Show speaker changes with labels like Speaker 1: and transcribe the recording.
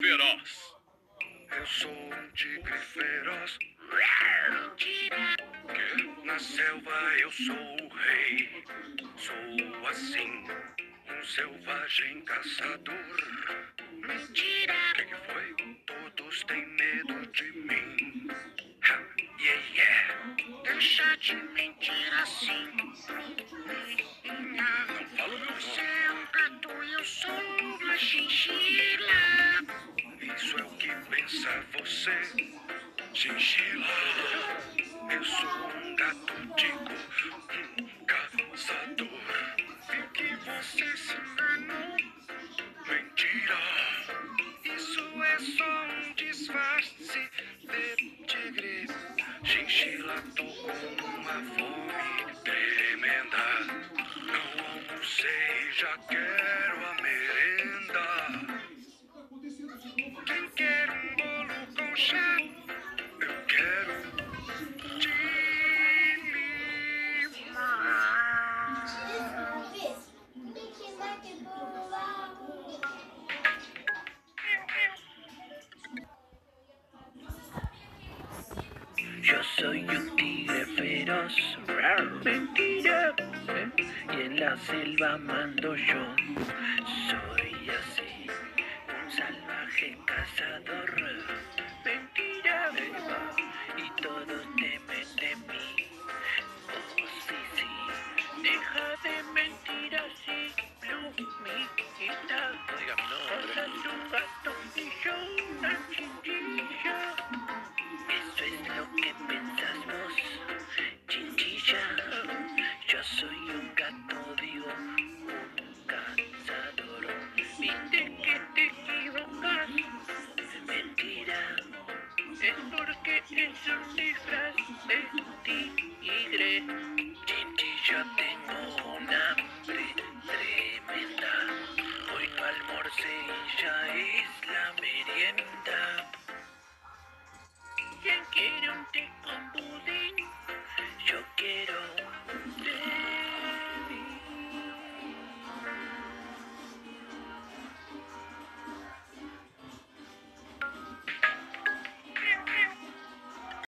Speaker 1: feroz.
Speaker 2: Eu sou um tigre feroz. Na selva eu sou o rei. Sou assim, um selvagem caçador.
Speaker 3: Mentira,
Speaker 2: O que foi? Todos têm medo de mim.
Speaker 3: Eu sou
Speaker 2: um gato tico, um caçador.
Speaker 3: Viu que você se enganou?
Speaker 2: Mentira, isso é só um disfarce de tigre. Chinchila, tô com uma fome tremenda. Não almocei, já quero
Speaker 4: Yo soy un tigre feroz, rar, mentira. ¿eh? Y en la selva mando yo. Soy así, un salvaje cazador. Mentira, y todos temen de mí. Oh, sí, sí, deja de mentir así, Blue, mi hijita.
Speaker 1: No
Speaker 4: tu gato y yo tigre. Chichi, yo tengo un hambre tremenda. Hoy no almorcé y ya es la merienda. ¿Quién quiere un té con budín?